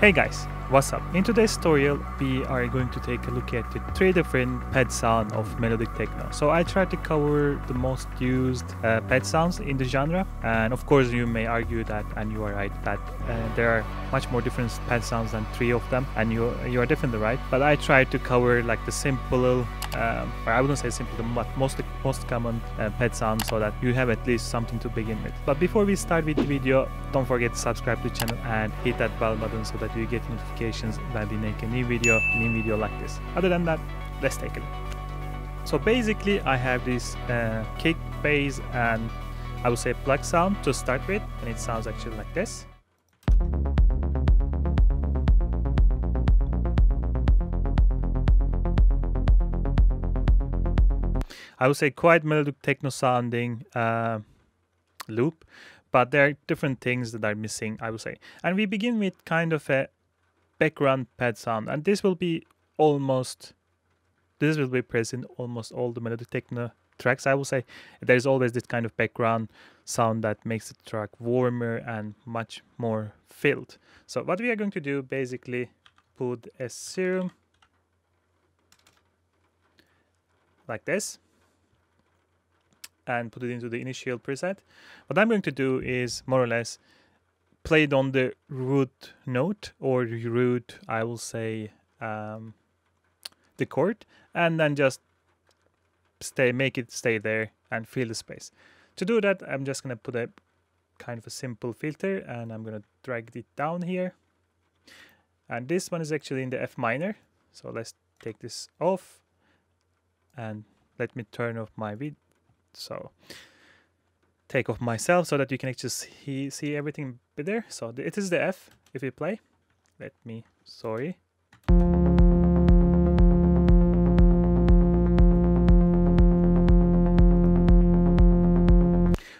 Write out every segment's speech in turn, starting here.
Hey guys, what's up? In today's tutorial, we are going to take a look at the three different pad sounds of melodic techno. So I try to cover the most used uh, pad sounds in the genre, and of course you may argue that, and you are right, that uh, there are much more different pad sounds than three of them, and you you are definitely right. But I try to cover like the simple um, or I wouldn't say simple, but most most common uh, pad sound so that you have at least something to begin with. But before we start with the video, don't forget to subscribe to the channel and hit that bell button so that you get notifications when we make a new video, new video like this. Other than that, let's take a look. So basically, I have this uh, kick, bass, and I would say pluck sound to start with, and it sounds actually like this. I would say quite melodic techno sounding uh, loop, but there are different things that are missing, I would say. And we begin with kind of a background pad sound, and this will be almost, this will be present almost all the melodic techno tracks, I would say. There's always this kind of background sound that makes the track warmer and much more filled. So what we are going to do, basically, put a serum like this and put it into the initial preset. What I'm going to do is more or less play it on the root note or root, I will say, um, the chord, and then just stay, make it stay there and fill the space. To do that, I'm just going to put a kind of a simple filter and I'm going to drag it down here. And this one is actually in the F minor. So let's take this off and let me turn off my vid so take off myself so that you can actually see, see everything better. So it is the F if you play. Let me, sorry.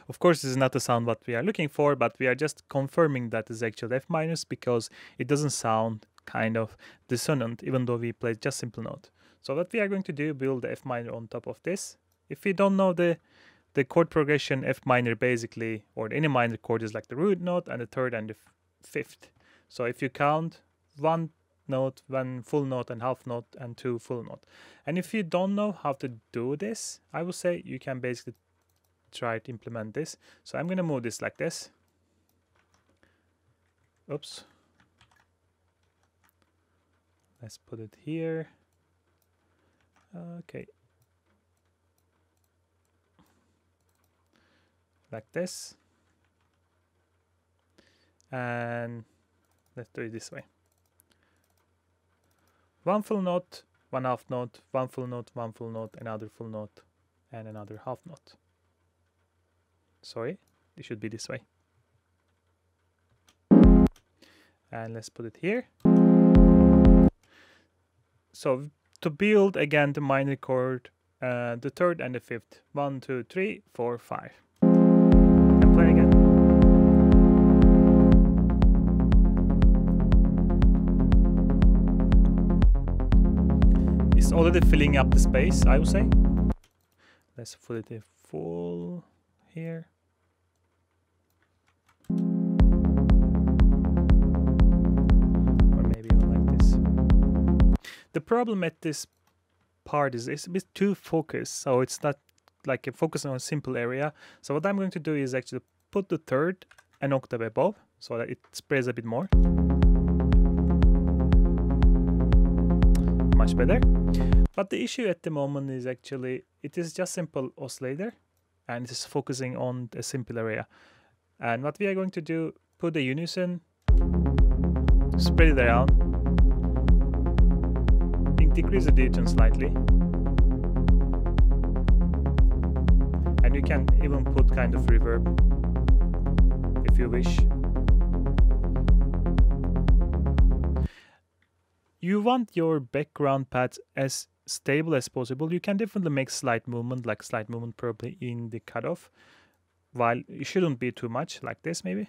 Of course, this is not the sound what we are looking for, but we are just confirming that is actually F minor because it doesn't sound kind of dissonant, even though we play just simple note. So what we are going to do, build the F minor on top of this, if you don't know the the chord progression F minor basically, or any minor chord is like the root note and the third and the fifth. So if you count one note, one full note and half note and two full note. And if you don't know how to do this, I would say you can basically try to implement this. So I'm going to move this like this. Oops. Let's put it here. Okay, like this. And let's do it this way. One full note one half note one full note one full note another full note and another half note. Sorry it should be this way. And let's put it here. So to build again the minor chord uh, the third and the fifth. One two three four five already filling up the space, I would say. Let's put it full here. Or maybe like this. The problem at this part is it's a bit too focused, so it's not like focusing on a simple area. So what I'm going to do is actually put the third an octave above so that it spreads a bit more. Much better. But the issue at the moment is actually it is just simple oscillator and it is focusing on a simple area. And what we are going to do, put the unison, spread it around, decrease the detune slightly, and you can even put kind of reverb if you wish. You want your background pads as stable as possible. You can definitely make slight movement, like slight movement probably in the cutoff, while it shouldn't be too much, like this maybe.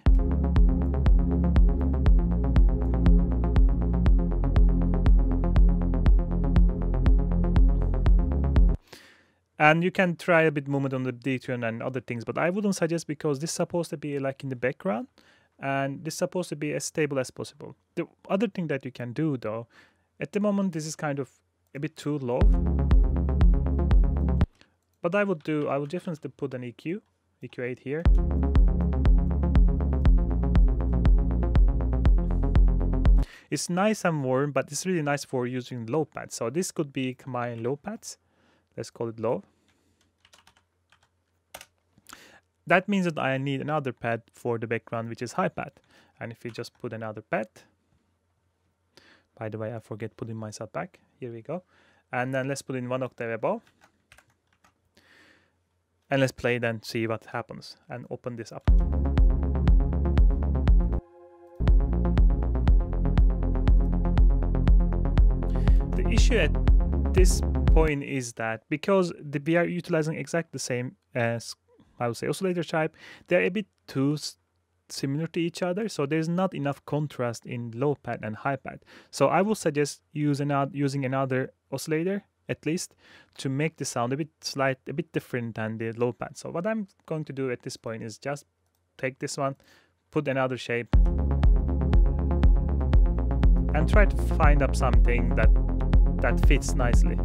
and you can try a bit movement on the detune and other things but i wouldn't suggest because this is supposed to be like in the background and this is supposed to be as stable as possible. The other thing that you can do though, at the moment this is kind of a bit too low. But I would do, I would definitely put an EQ, EQ8 here. It's nice and warm, but it's really nice for using low pads. So this could be combined low pads. Let's call it low. That means that I need another pad for the background, which is high pad. And if we just put another pad, by the way, I forget putting myself back. Here we go. And then let's put in one octave above. And let's play then, see what happens and open this up. The issue at this point is that because the, we are utilizing exactly the same as I would say oscillator type, they're a bit too similar to each other, so there's not enough contrast in low pad and high pad. So I would suggest use another, using another oscillator at least to make the sound a bit slight, a bit different than the low pad. So what I'm going to do at this point is just take this one, put another shape, and try to find up something that that fits nicely.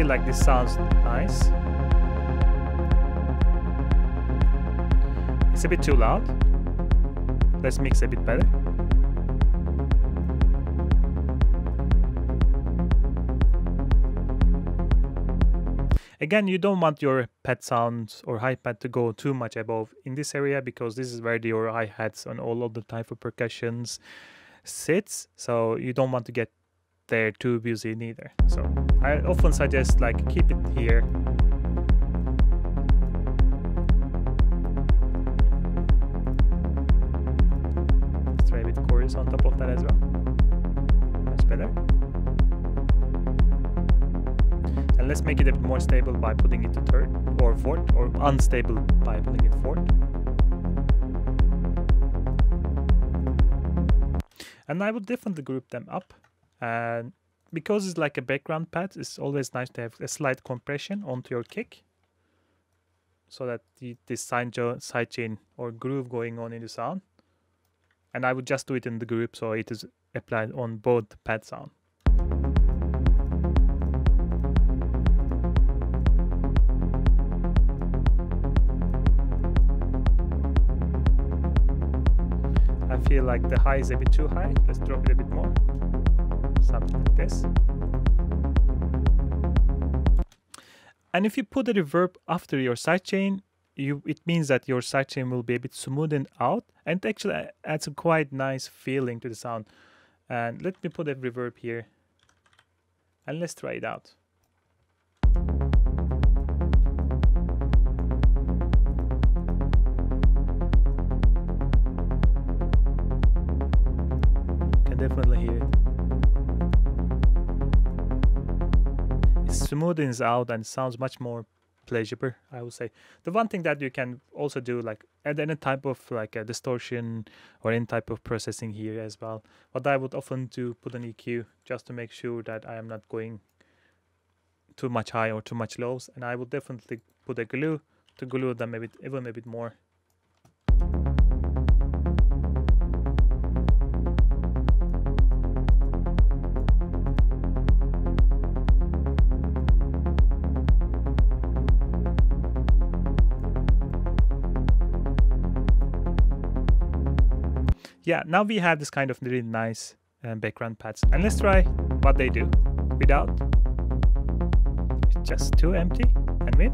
Feel like this sounds nice. It's a bit too loud. Let's mix a bit better. Again, you don't want your pad sounds or hi pad to go too much above in this area because this is where your hi-hats and all of the type of percussions sits. So you don't want to get there too busy neither. So I often suggest like keep it here. Let's try a bit chorus on top of that as well. Much better. And let's make it a bit more stable by putting it to third or fourth or unstable by putting it fourth. And I would definitely group them up and because it's like a background pad, it's always nice to have a slight compression onto your kick so that the, the side, chain or groove going on in the sound. And I would just do it in the group so it is applied on both pad sound. I feel like the high is a bit too high. Let's drop it a bit more something like this. And if you put a reverb after your sidechain, you it means that your sidechain will be a bit smoothened out and actually adds a quite nice feeling to the sound. And let me put a reverb here and let's try it out. Can definitely hear it. Smoothens out and sounds much more pleasurable i would say. The one thing that you can also do like add any type of like a distortion or any type of processing here as well what i would often do put an eq just to make sure that i am not going too much high or too much lows and i would definitely put a glue to glue them bit even a bit more yeah, now we have this kind of really nice um, background pads. And let's try what they do without. It's just too empty and with.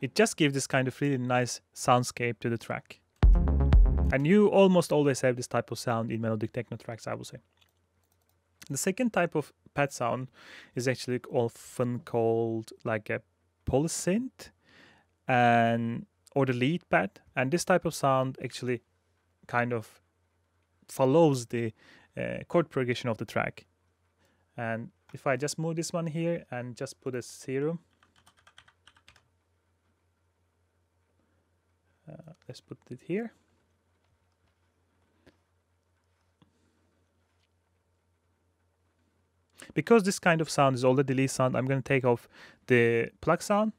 It just gives this kind of really nice soundscape to the track. And you almost always have this type of sound in melodic techno tracks, I would say. The second type of pad sound is actually often called like a polysynth and or the lead pad. And this type of sound actually kind of follows the uh, chord progression of the track. And if I just move this one here and just put a serum uh, let's put it here. Because this kind of sound is already lead sound I'm going to take off the pluck sound.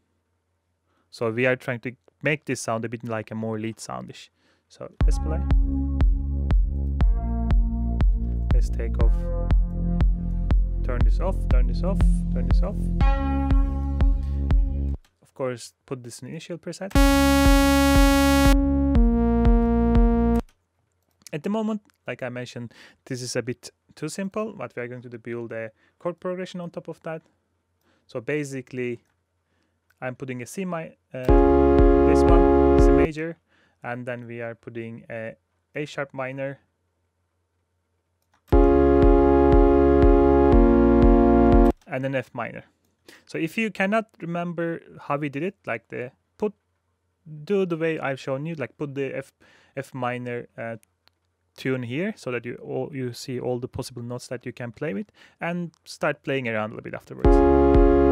So we are trying to make this sound a bit like a more lead soundish. So let's play. Let's take off. Turn this off, turn this off, turn this off. Of course, put this in initial preset. At the moment, like I mentioned, this is a bit too simple, but we are going to build a chord progression on top of that. So basically, I'm putting a C minor, uh, this one a major, and then we are putting a A sharp minor, and an F minor. So if you cannot remember how we did it, like the put, do the way I've shown you, like put the F F minor uh, tune here so that you all you see all the possible notes that you can play with and start playing around a little bit afterwards.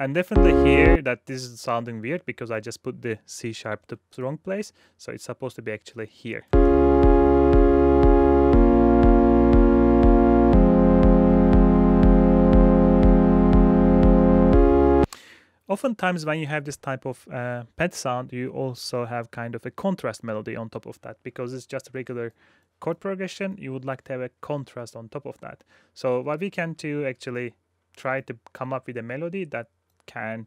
And definitely hear that this is sounding weird because I just put the C sharp to the wrong place. So it's supposed to be actually here. Oftentimes when you have this type of uh, pad sound, you also have kind of a contrast melody on top of that because it's just a regular chord progression. You would like to have a contrast on top of that. So what we can do actually try to come up with a melody that can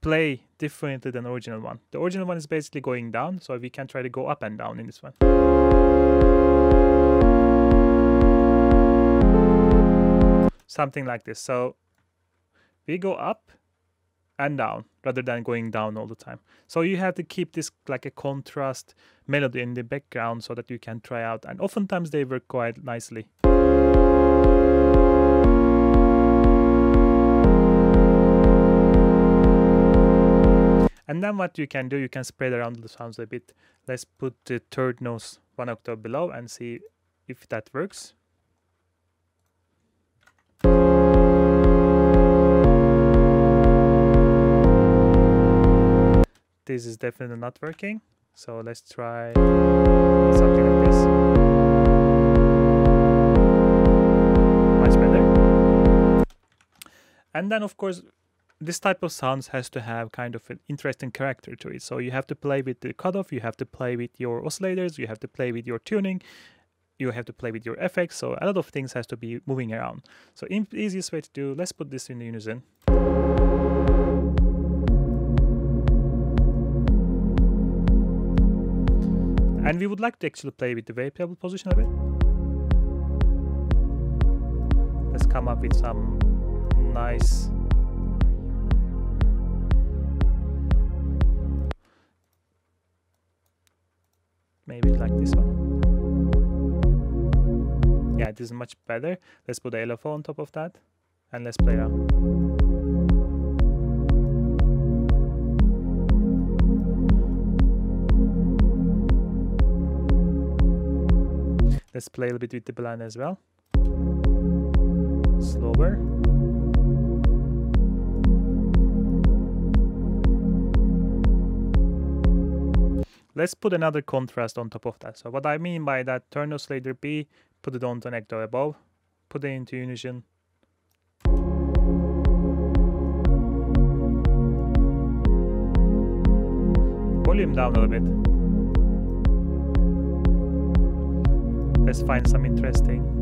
play differently than original one. The original one is basically going down, so we can try to go up and down in this one. Something like this. So we go up and down rather than going down all the time. So you have to keep this like a contrast melody in the background so that you can try out and oftentimes they work quite nicely. And then what you can do, you can spread around the sounds a bit. Let's put the third note one octave below and see if that works. this is definitely not working. So let's try something like this. Much better. And then of course, this type of sounds has to have kind of an interesting character to it. So you have to play with the cutoff, you have to play with your oscillators, you have to play with your tuning, you have to play with your effects. So a lot of things has to be moving around. So easiest way to do, let's put this in the unison. And we would like to actually play with the wavetable position a bit. Let's come up with some nice maybe like this one. Yeah, this is much better. Let's put a LFO on top of that and let's play around. Let's play a little bit with the blend as well. Slower. Let's put another contrast on top of that. So what I mean by that, turn oscillator B, put it on the nectar above, put it into unison. Volume down a little bit. Let's find some interesting.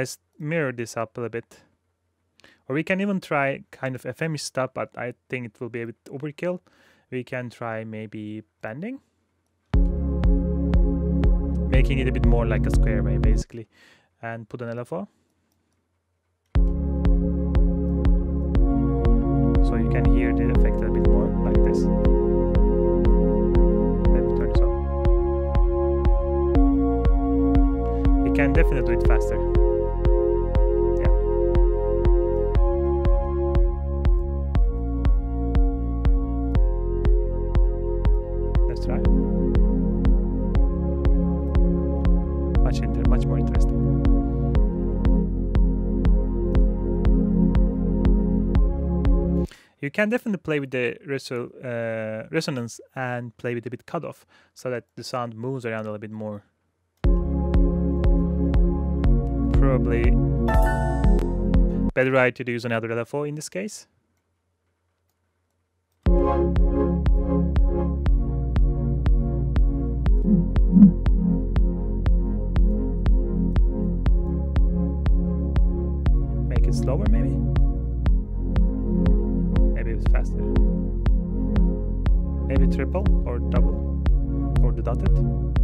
Let's mirror this up a little bit. Or we can even try kind of FM stuff, but I think it will be a bit overkill. We can try maybe bending. Making it a bit more like a square wave basically and put an LFO so you can hear the effect a bit more like this. Can definitely do it faster Much, inter- much more interesting. You can definitely play with the reso- uh, resonance and play with a bit cutoff so that the sound moves around a little bit more. Probably better idea to use another LFO in this case. Slower maybe? Maybe it's faster. Maybe triple or double or the dotted.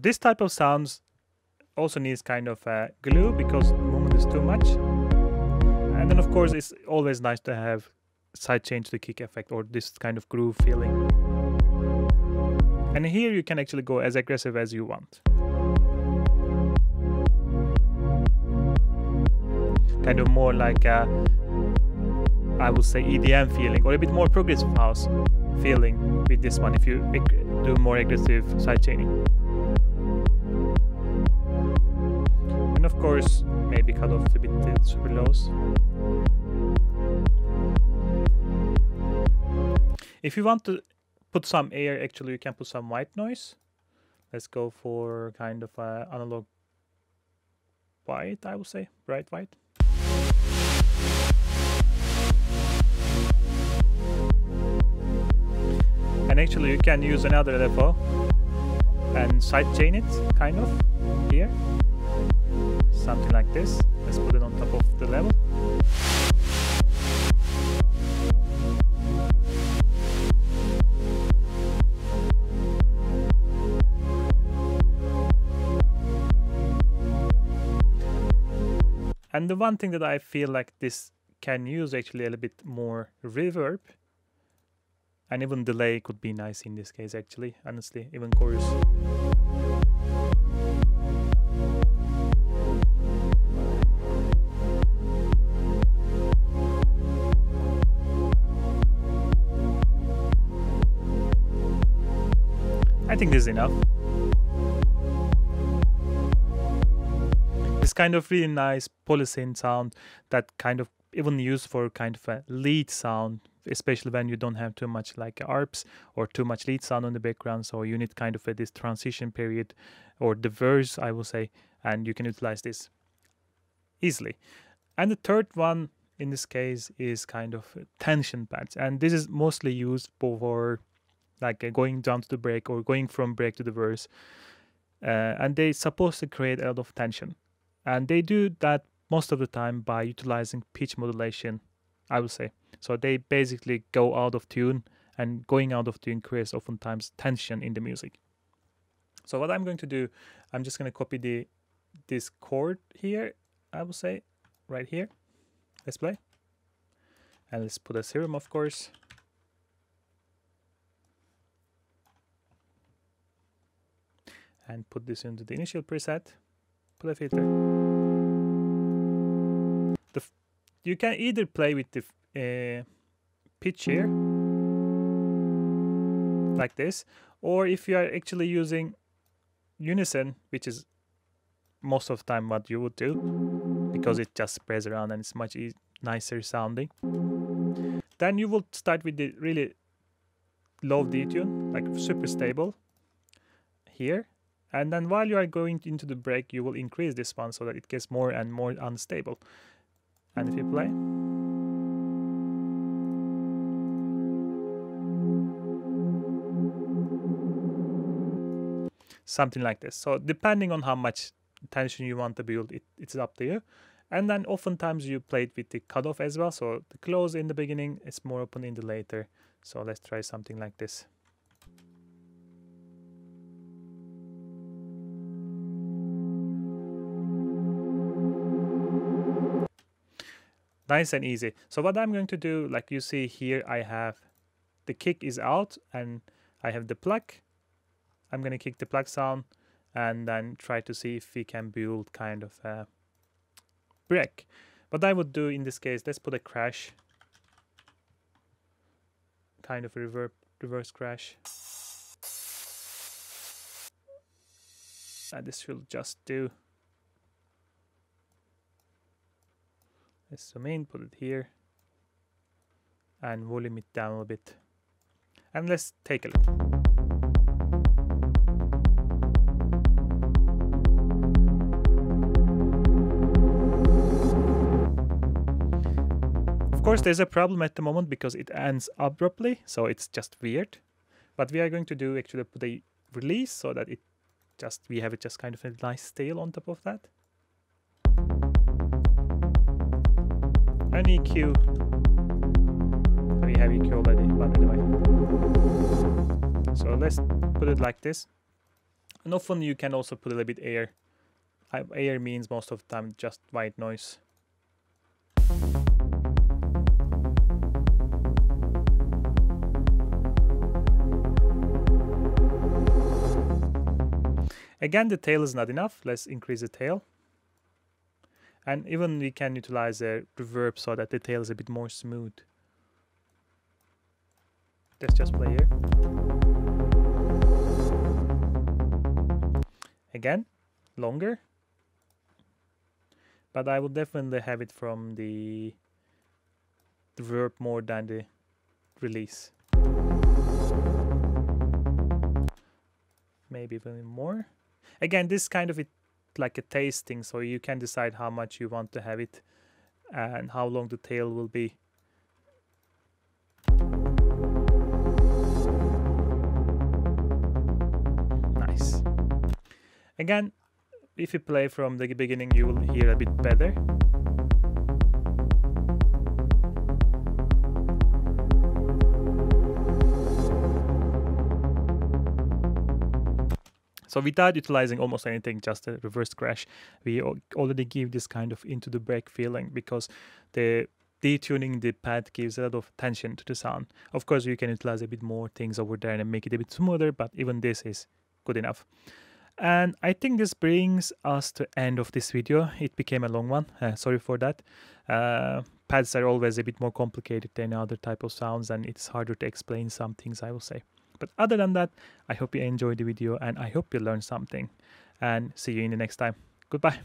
This type of sounds also needs kind of uh, glue because movement is too much. And then of course it's always nice to have sidechain to the kick effect or this kind of groove feeling. And here you can actually go as aggressive as you want. Kind of more like a, I would say EDM feeling or a bit more progressive house feeling with this one if you do more aggressive side chaining. Of course, maybe cut off a bit the super lows. If you want to put some air, actually you can put some white noise. Let's go for kind of a analog white, I would say, bright white. And actually you can use another LFO and side chain it, kind of, here. Something like this. Let's put it on top of the level. And the one thing that I feel like this can use actually a little bit more reverb and even delay could be nice in this case actually honestly even chorus I think this is enough. This kind of really nice polysynth sound that kind of even used for kind of a lead sound especially when you don't have too much like arps or too much lead sound on the background. So you need kind of a, this transition period or the verse i will say and you can utilize this easily. And the third one in this case is kind of tension pads. And this is mostly used for like uh, going down to the break or going from break to the verse uh, and they're supposed to create a lot of tension. And they do that most of the time by utilizing pitch modulation i would say. So they basically go out of tune and going out of tune creates oftentimes tension in the music. So what i'm going to do i'm just going to copy the this chord here i will say right here. Let's play. And let's put a serum of course and put this into the initial preset. A filter. The you can either play with the uh, pitch here like this or if you are actually using unison which is most of the time what you would do because it just spreads around and it's much e nicer sounding. Then you will start with the really low detune like super stable here and then while you are going into the break you will increase this one so that it gets more and more unstable. And if you play. Something like this. So depending on how much tension you want to build it, it's up to you. And then oftentimes you play it with the cutoff as well. So the close in the beginning is more open in the later. So let's try something like this nice and easy. So what I'm going to do, like you see here, I have the kick is out and I have the pluck. I'm going to kick the pluck sound and then try to see if we can build kind of a break. What I would do in this case, let's put a crash, kind of a reverb, reverse crash. And this will just do. Let's zoom in, put it here, and volume it down a bit. And let's take a look. Of course, there's a problem at the moment because it ends abruptly, so it's just weird. But we are going to do actually put a release so that it just we have it just kind of a nice tail on top of that. An EQ. We have EQ already, but anyway. So let's put it like this. And often you can also put a little bit air. Air means most of the time just white noise. Again, the tail is not enough. Let's increase the tail. And even we can utilize a reverb so that the tail is a bit more smooth. Let's just play here. Again, longer. But I will definitely have it from the reverb more than the release. Maybe even more. Again, this kind of it like a tasting, so you can decide how much you want to have it and how long the tail will be. Nice. Again, if you play from the beginning, you will hear a bit better. So without utilizing almost anything, just a reverse crash, we already give this kind of into the break feeling because the detuning the pad gives a lot of tension to the sound. Of course, you can utilize a bit more things over there and make it a bit smoother, but even this is good enough. And I think this brings us to end of this video. It became a long one. Uh, sorry for that. Uh, pads are always a bit more complicated than other type of sounds and it's harder to explain some things I will say. But other than that, I hope you enjoyed the video and I hope you learned something. And see you in the next time. Goodbye.